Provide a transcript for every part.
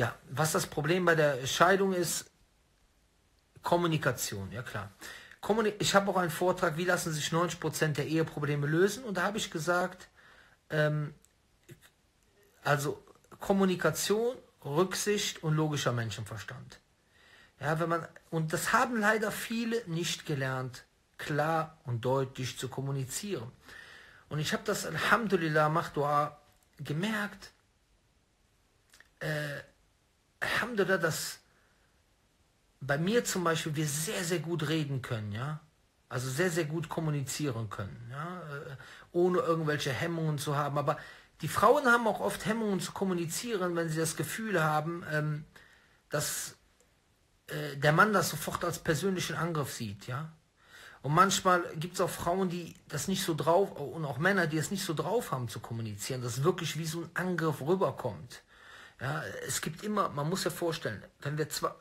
Ja, was das Problem bei der Scheidung ist, Kommunikation, ja klar. Ich habe auch einen Vortrag, wie lassen sich 90% der Eheprobleme lösen und da habe ich gesagt, ähm, also Kommunikation, Rücksicht und logischer Menschenverstand. Ja, wenn man, und das haben leider viele nicht gelernt, klar und deutlich zu kommunizieren. Und ich habe das Alhamdulillah, Machtdua, gemerkt, äh, Alhamdulillah, dass bei mir zum Beispiel wir sehr, sehr gut reden können, ja. Also sehr, sehr gut kommunizieren können, ja, äh, ohne irgendwelche Hemmungen zu haben. Aber die Frauen haben auch oft Hemmungen zu kommunizieren, wenn sie das Gefühl haben, ähm, dass äh, der Mann das sofort als persönlichen Angriff sieht, ja. Und manchmal gibt es auch Frauen, die das nicht so drauf, und auch Männer, die es nicht so drauf haben zu kommunizieren, dass wirklich wie so ein Angriff rüberkommt. Ja, es gibt immer, man muss ja vorstellen, wenn wir zwei,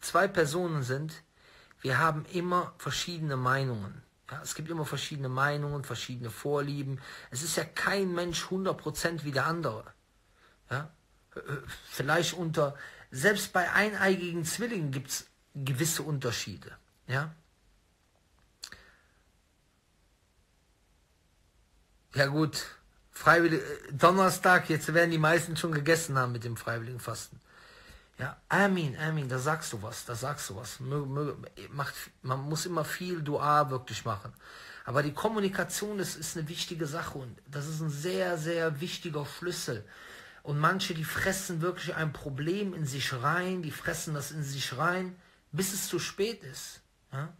zwei Personen sind, wir haben immer verschiedene Meinungen. Ja, es gibt immer verschiedene Meinungen, verschiedene Vorlieben. Es ist ja kein Mensch 100% wie der andere. Ja? Vielleicht unter, selbst bei eineigigen Zwillingen gibt es gewisse Unterschiede. Ja? Ja gut, Freiwillig, Donnerstag, jetzt werden die meisten schon gegessen haben mit dem freiwilligen Fasten. Ja, Amin, Amin, da sagst du was, da sagst du was. Man muss immer viel Dua wirklich machen. Aber die Kommunikation ist, ist eine wichtige Sache und das ist ein sehr, sehr wichtiger Schlüssel. Und manche, die fressen wirklich ein Problem in sich rein, die fressen das in sich rein, bis es zu spät ist. Ja?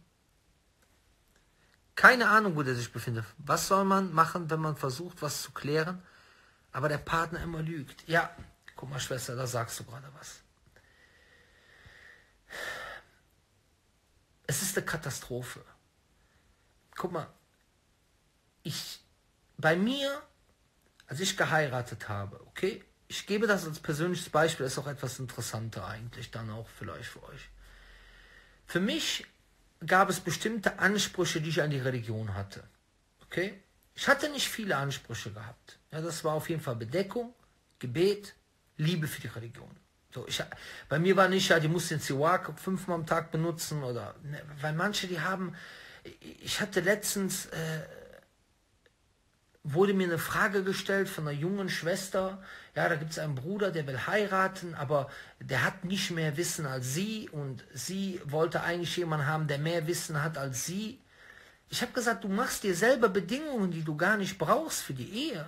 Keine Ahnung, wo der sich befindet. Was soll man machen, wenn man versucht, was zu klären, aber der Partner immer lügt? Ja, guck mal, Schwester, da sagst du gerade was. Es ist eine Katastrophe. Guck mal, ich, bei mir, als ich geheiratet habe, okay, ich gebe das als persönliches Beispiel, ist auch etwas interessanter eigentlich, dann auch vielleicht für euch. Für mich gab es bestimmte Ansprüche, die ich an die Religion hatte. Okay? Ich hatte nicht viele Ansprüche gehabt. Ja, das war auf jeden Fall Bedeckung, Gebet, Liebe für die Religion. So, ich, bei mir war nicht, ja, die muss den Siwak fünfmal am Tag benutzen oder, ne, weil manche, die haben, ich hatte letztens, äh, wurde mir eine Frage gestellt von einer jungen Schwester, ja, da gibt es einen Bruder, der will heiraten, aber der hat nicht mehr Wissen als sie und sie wollte eigentlich jemanden haben, der mehr Wissen hat als sie. Ich habe gesagt, du machst dir selber Bedingungen, die du gar nicht brauchst für die Ehe.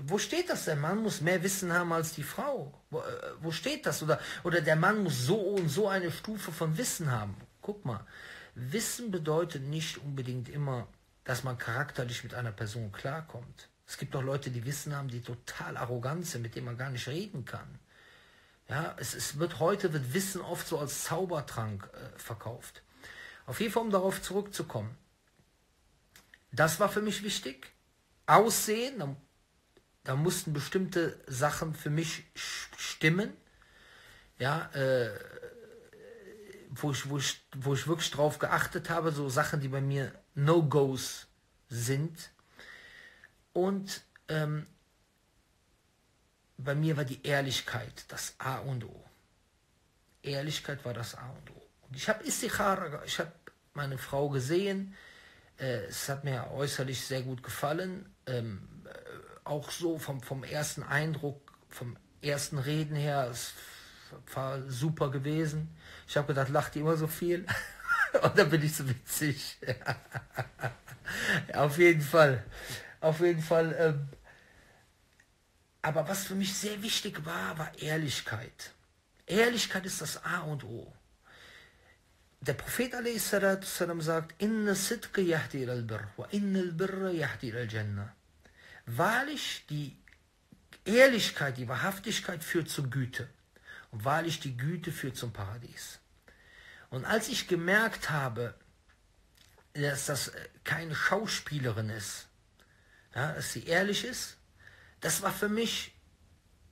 Wo steht das? Der Mann muss mehr Wissen haben als die Frau. Wo, äh, wo steht das? Oder, oder der Mann muss so und so eine Stufe von Wissen haben. Guck mal, Wissen bedeutet nicht unbedingt immer, dass man charakterlich mit einer Person klarkommt. Es gibt auch Leute, die Wissen haben, die total arrogant sind, mit denen man gar nicht reden kann. Ja, es, es wird heute wird Wissen oft so als Zaubertrank äh, verkauft. Auf jeden Fall, um darauf zurückzukommen. Das war für mich wichtig. Aussehen, da, da mussten bestimmte Sachen für mich stimmen. Ja, äh, wo, ich, wo, ich, wo ich wirklich drauf geachtet habe, so Sachen, die bei mir No-Gos sind. Und ähm, bei mir war die Ehrlichkeit das A und O. Ehrlichkeit war das A und O. Und ich habe Istikhara, ich habe meine Frau gesehen, äh, es hat mir äußerlich sehr gut gefallen, ähm, äh, auch so vom, vom ersten Eindruck, vom ersten Reden her, es war super gewesen. Ich habe gedacht, lacht die immer so viel? Und dann bin ich so witzig. ja, auf jeden Fall. Auf jeden Fall. Ähm, aber was für mich sehr wichtig war, war Ehrlichkeit. Ehrlichkeit ist das A und O. Der Prophet sagt. Wahrlich, die Ehrlichkeit, die Wahrhaftigkeit führt zur Güte. Und wahrlich, die Güte führt zum Paradies. Und als ich gemerkt habe, dass das keine Schauspielerin ist, ja, dass sie ehrlich ist, das war für mich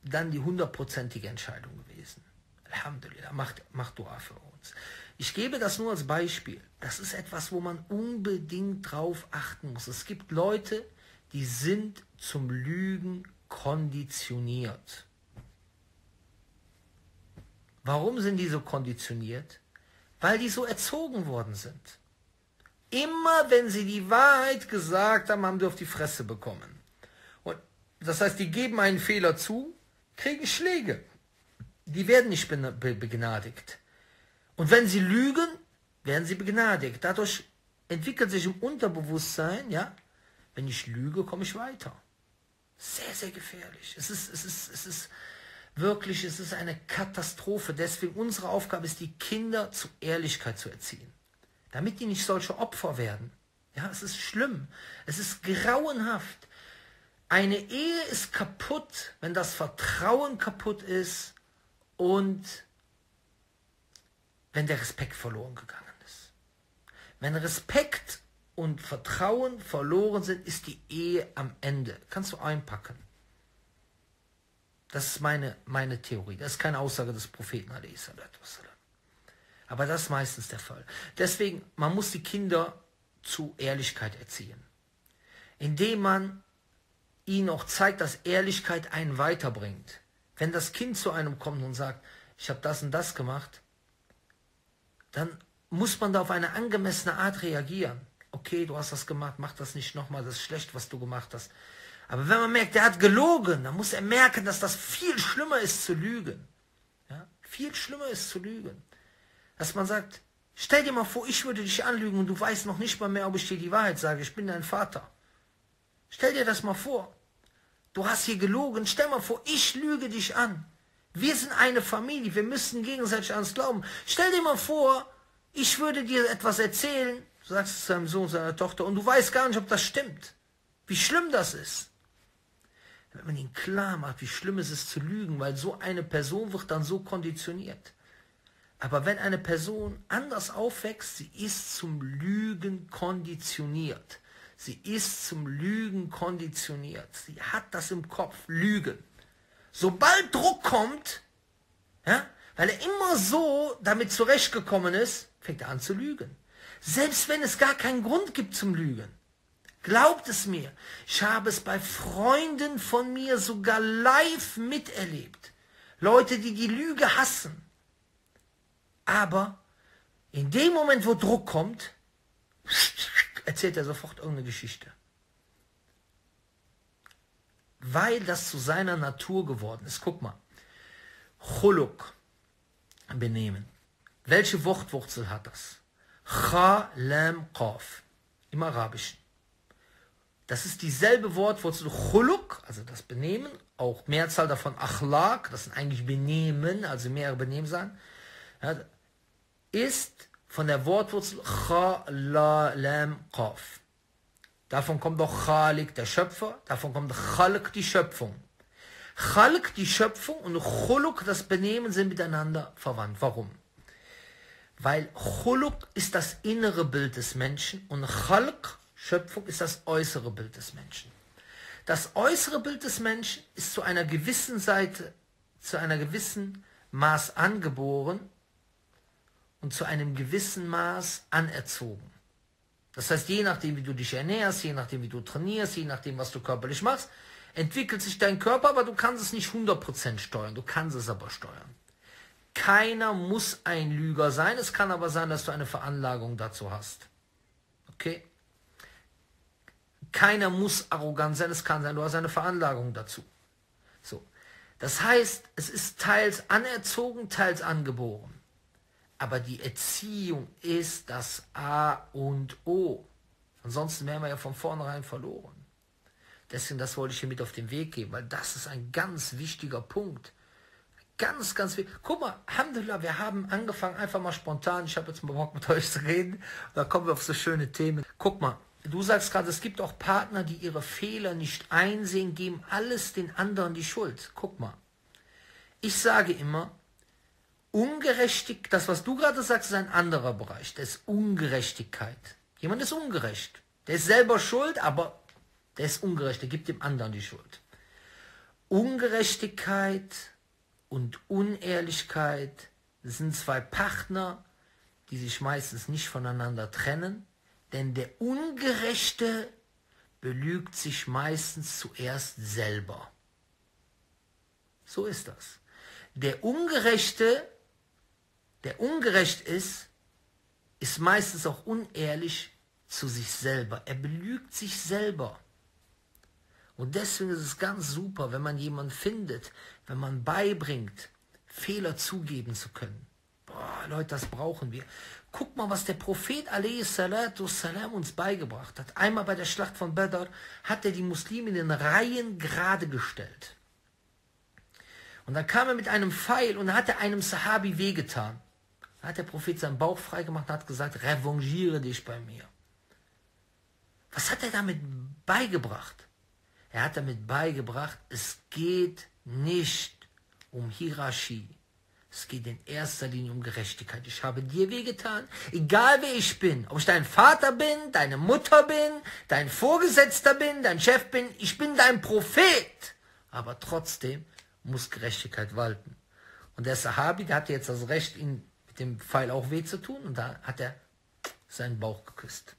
dann die hundertprozentige Entscheidung gewesen. Alhamdulillah, macht, macht Dua für uns. Ich gebe das nur als Beispiel. Das ist etwas, wo man unbedingt drauf achten muss. Es gibt Leute, die sind zum Lügen konditioniert. Warum sind die so konditioniert? Weil die so erzogen worden sind. Immer wenn sie die Wahrheit gesagt haben, haben sie auf die Fresse bekommen. Und das heißt, die geben einen Fehler zu, kriegen Schläge. Die werden nicht begnadigt. Und wenn sie lügen, werden sie begnadigt. Dadurch entwickelt sich im Unterbewusstsein, ja, wenn ich lüge, komme ich weiter. Sehr, sehr gefährlich. Es ist, es ist, es ist wirklich, es ist eine Katastrophe. Deswegen unsere Aufgabe ist, die Kinder zu Ehrlichkeit zu erziehen. Damit die nicht solche Opfer werden. Ja, es ist schlimm. Es ist grauenhaft. Eine Ehe ist kaputt, wenn das Vertrauen kaputt ist und wenn der Respekt verloren gegangen ist. Wenn Respekt und Vertrauen verloren sind, ist die Ehe am Ende. Kannst du einpacken. Das ist meine, meine Theorie. Das ist keine Aussage des Propheten. Aber das ist meistens der Fall. Deswegen, man muss die Kinder zu Ehrlichkeit erziehen. Indem man ihnen auch zeigt, dass Ehrlichkeit einen weiterbringt. Wenn das Kind zu einem kommt und sagt, ich habe das und das gemacht, dann muss man da auf eine angemessene Art reagieren. Okay, du hast das gemacht, mach das nicht nochmal, das ist schlecht, was du gemacht hast. Aber wenn man merkt, der hat gelogen, dann muss er merken, dass das viel schlimmer ist zu lügen. Ja? Viel schlimmer ist zu lügen. Dass man sagt, stell dir mal vor, ich würde dich anlügen und du weißt noch nicht mal mehr, ob ich dir die Wahrheit sage, ich bin dein Vater. Stell dir das mal vor. Du hast hier gelogen, stell mal vor, ich lüge dich an. Wir sind eine Familie, wir müssen gegenseitig ans Glauben. Stell dir mal vor, ich würde dir etwas erzählen, du sagst es deinem Sohn, seiner Tochter, und du weißt gar nicht, ob das stimmt. Wie schlimm das ist wenn man ihnen klar macht, wie schlimm es ist zu lügen, weil so eine Person wird dann so konditioniert. Aber wenn eine Person anders aufwächst, sie ist zum Lügen konditioniert. Sie ist zum Lügen konditioniert. Sie hat das im Kopf, Lügen. Sobald Druck kommt, ja, weil er immer so damit zurechtgekommen ist, fängt er an zu lügen. Selbst wenn es gar keinen Grund gibt zum Lügen. Glaubt es mir, ich habe es bei Freunden von mir sogar live miterlebt. Leute, die die Lüge hassen. Aber in dem Moment, wo Druck kommt, erzählt er sofort irgendeine Geschichte. Weil das zu seiner Natur geworden ist. Guck mal. Chuluk, Benehmen. Welche Wortwurzel hat das? Cha, Lam, Qaf. Im Arabischen. Das ist dieselbe Wortwurzel Chuluk, also das Benehmen, auch Mehrzahl davon Achlak, das sind eigentlich Benehmen, also mehrere Benehmen sein, ja, ist von der Wortwurzel Chalalem Qaf. Davon kommt auch Chalik, der Schöpfer, davon kommt Chalk, die Schöpfung. Chalk, die Schöpfung und Chuluk, das Benehmen, sind miteinander verwandt. Warum? Weil Chuluk ist das innere Bild des Menschen und Chalk Schöpfung ist das äußere Bild des Menschen. Das äußere Bild des Menschen ist zu einer gewissen Seite, zu einer gewissen Maß angeboren und zu einem gewissen Maß anerzogen. Das heißt, je nachdem, wie du dich ernährst, je nachdem, wie du trainierst, je nachdem, was du körperlich machst, entwickelt sich dein Körper, aber du kannst es nicht 100% steuern, du kannst es aber steuern. Keiner muss ein Lüger sein, es kann aber sein, dass du eine Veranlagung dazu hast. Okay? Keiner muss arrogant sein, es kann sein, du hast eine Veranlagung dazu. So. Das heißt, es ist teils anerzogen, teils angeboren. Aber die Erziehung ist das A und O. Ansonsten wären wir ja von vornherein verloren. Deswegen, das wollte ich hier mit auf den Weg geben, weil das ist ein ganz wichtiger Punkt. Ganz, ganz wichtig. Guck mal, Alhamdulillah, wir haben angefangen, einfach mal spontan, ich habe jetzt mal Bock mit euch zu reden, da kommen wir auf so schöne Themen. Guck mal, Du sagst gerade, es gibt auch Partner, die ihre Fehler nicht einsehen, geben alles den anderen die Schuld. Guck mal. Ich sage immer, Ungerechtig, das was du gerade sagst, ist ein anderer Bereich. Das ist Ungerechtigkeit. Jemand ist ungerecht. Der ist selber schuld, aber der ist ungerecht. Der gibt dem anderen die Schuld. Ungerechtigkeit und Unehrlichkeit sind zwei Partner, die sich meistens nicht voneinander trennen denn der Ungerechte belügt sich meistens zuerst selber. So ist das. Der Ungerechte der ungerecht ist, ist meistens auch unehrlich zu sich selber. Er belügt sich selber. Und deswegen ist es ganz super, wenn man jemanden findet, wenn man beibringt, Fehler zugeben zu können. Boah, Leute, das brauchen wir. Guck mal, was der Prophet salam uns beigebracht hat. Einmal bei der Schlacht von Badr hat er die Muslime in den Reihen gerade gestellt. Und dann kam er mit einem Pfeil und hat er einem Sahabi wehgetan. Da hat der Prophet seinen Bauch freigemacht und hat gesagt, revanchiere dich bei mir. Was hat er damit beigebracht? Er hat damit beigebracht, es geht nicht um Hierarchie. Es geht in erster Linie um Gerechtigkeit. Ich habe dir wehgetan, egal wer ich bin. Ob ich dein Vater bin, deine Mutter bin, dein Vorgesetzter bin, dein Chef bin, ich bin dein Prophet. Aber trotzdem muss Gerechtigkeit walten. Und der Sahabi, der hatte jetzt das Recht, ihn mit dem Pfeil auch weh zu tun. Und da hat er seinen Bauch geküsst.